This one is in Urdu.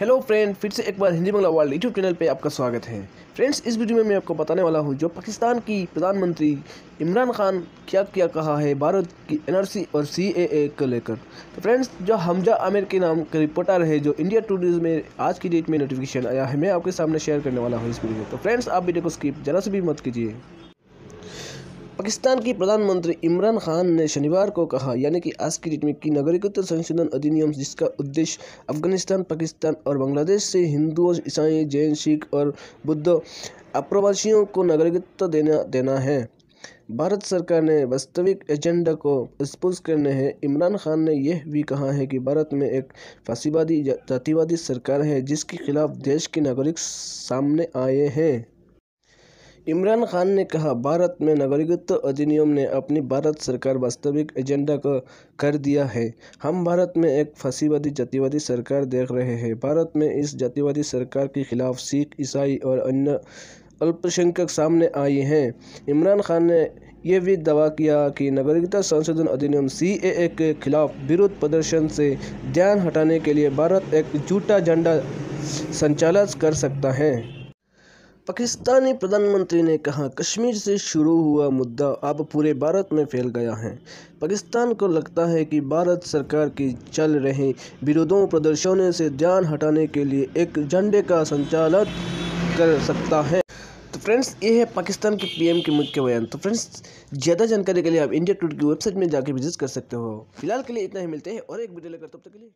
ہیلو فرینڈ پھر سے ایک بار Hindi Bangla world YouTube channel پہ آپ کا سواگت ہے فرینڈس اس ویڈیو میں میں آپ کو بتانے والا ہوں جو پاکستان کی پردھان منتری عمران خان کیا کیا کہا ہے بھارت کی این آر سی اور سی اے اے کو لے کر تو فرینڈس جو حمزہ عامر کے نام کا رپورٹر ہے جو انڈیا ٹوڈیز میں آج کی ڈیٹ میں نوٹیفیکیشن آیا ہے میں آپ کے سامنے شیئر کرنے والا ہوں اس ویڈیو میں تو فرینڈس آپ ویڈیو کو اسکپ ذرا سے بھی مت کیجیے پاکستان کی پردھان منتری عمران خان نے شنیوار کو کہا یعنی کہ آج کی ڈیٹ میں کہ ناگرکتو سنشودھن ادھینیم، جس کا ادیش افغانستان، پاکستان اور بنگلہ دیش سے ہندوؤں عیسائی، جین، سکھ اور بدھو اپرواسیوں کو ناگرکتو دینا دینا ہے۔ بھارت سرکار نے واستوک ایجنڈا کو اسپوز کرنے ہیں۔ عمران خان نے یہ بھی کہا ہے کہ بھارت میں ایک فاسیبادی جاتیوادی سرکار ہے، جس کے خلاف دیش کے ناگرک سامنے آئے ہیں۔ عمران خان نے کہا، بھارت میں ناگرکتو ادھینیم نے اپنی بھارت سرکار واستوک ایجنڈا کو کر دیا ہے۔ ہم بھارت میں ایک فیسیواتی جاتیوادی سرکار دیکھ رہے ہیں۔ بھارت میں اس جاتیوادی سرکار کے خلاف سکھ، عیسائی اور انیہ الپشنکک سامنے آئے ہیں۔ عمران خان نے یہ بھی دعویٰ کیا کہ ناگرکتا سانسدن ادھینیم سی اے اے کے خلاف بیروت پردرشن سے دھیان ہٹانے کے لیے بھارت ایک جھوٹا جنڈا سنچالت کر سکتا ہے۔ پاکستانی پردھان منتری نے کہا، کشمیر سے شروع ہوا مدعا اب پورے بھارت میں پھیل گیا ہے۔ پاکستان کو لگتا ہے کہ بھارت سرکار کی چل رہے بیرودوں پردرشنوں سے جان ہٹانے کے لیے ایک جھنڈے کا سنچالت کر سکتا ہے۔ تو فرنس یہ ہے پاکستان کی پی ایم کے ویان بیان۔ تو فرینڈز، زیادہ جانکاری کے لیے آپ انڈیا ٹوٹ کی ویب سائٹ میں جا کے وزٹ کر سکتے ہو۔ فی الحال کے لیے اتنا ہی، ملتے ہیں اور ایک ویڈیو لے کر، تب تک کے لیے